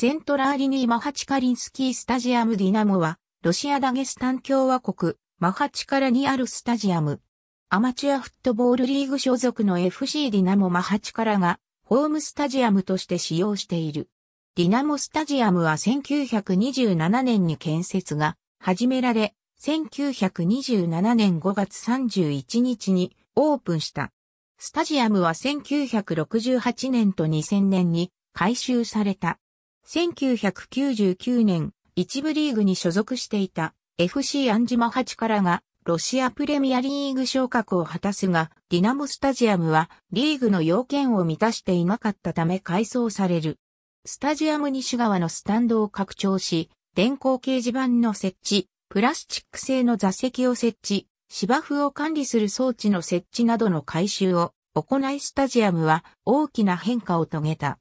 ツェントラーリニー・マハチカリンスキースタジアムディナモは、ロシアダゲスタン共和国、マハチカラにあるスタジアム。アマチュアフットボールリーグ所属の FC ディナモマハチカラが、ホームスタジアムとして使用している。ディナモスタジアムは1927年に建設が始められ、1927年5月31日にオープンした。スタジアムは1968年と2000年に改修された。1999年、一部リーグに所属していた FC アンジマハチからがロシアプレミアリーグ昇格を果たすが、ディナモスタジアムはリーグの要件を満たしていなかったため改装される。スタジアム西側のスタンドを拡張し、電光掲示板の設置、プラスチック製の座席を設置、芝生を管理する装置の設置などの改修を行いスタジアムは大きな変化を遂げた。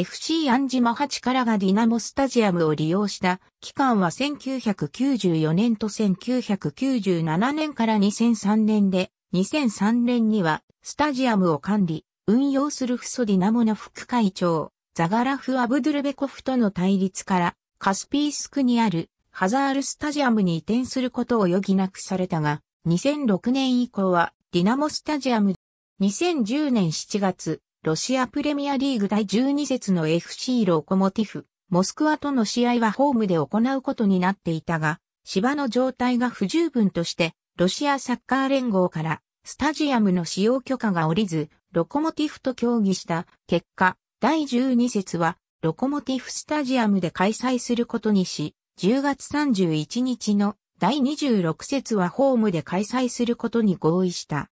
FC アンジマハチからがディナモスタジアムを利用した期間は1994年と1997年から2003年で、2003年にはスタジアムを管理、運用するフソディナモの副会長、ザガラフ・アブドゥルベコフとの対立からカスピースクにあるハザールスタジアムに移転することを余儀なくされたが、2006年以降はディナモスタジアム。2010年7月、ロシアプレミアリーグ第12節の FC ロコモティフ、モスクワとの試合はホームで行うことになっていたが、芝の状態が不十分として、ロシアサッカー連合からスタジアムの使用許可が下りず、ロコモティフと協議した結果、第12節はロコモティフスタジアムで開催することにし、10月31日の第26節はホームで開催することに合意した。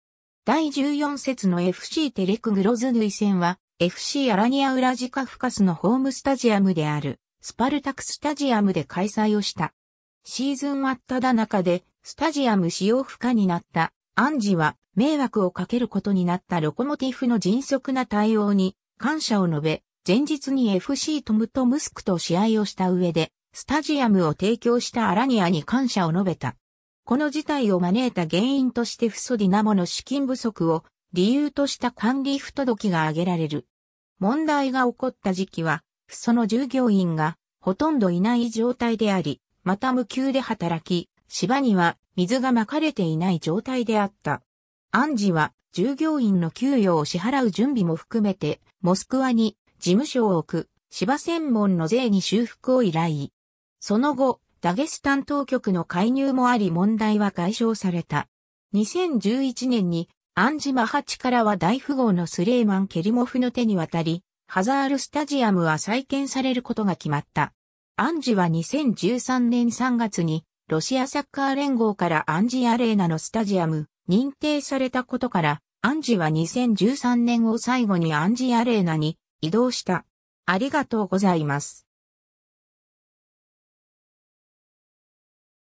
第14節の FC テレクグロズヌイ戦は FC アラニアウラジカフカスのホームスタジアムであるスパルタクスタジアムで開催をした。シーズン真っ只中でスタジアム使用不可になったアンジは迷惑をかけることになったロコモティフの迅速な対応に感謝を述べ、前日に FC トムとムスクと試合をした上で、スタジアムを提供したアラニアに感謝を述べた。この事態を招いた原因としてフソディナモの資金不足を理由とした管理不届きが挙げられる。問題が起こった時期は、その従業員がほとんどいない状態であり、また無給で働き、芝には水が撒かれていない状態であった。アンジは従業員の給与を支払う準備も含めて、モスクワに事務所を置く芝専門の税に修復を依頼。その後、ダゲスタン当局の介入もあり問題は解消された。2011年にアンジマハチからは大富豪のスレイマン・ケリモフの手に渡り、ハザールスタジアムは再建されることが決まった。アンジは2013年3月にロシアサッカー連合からアンジアレーナのスタジアム認定されたことからアンジは2013年を最後にアンジアレーナに移動した。ありがとうございます。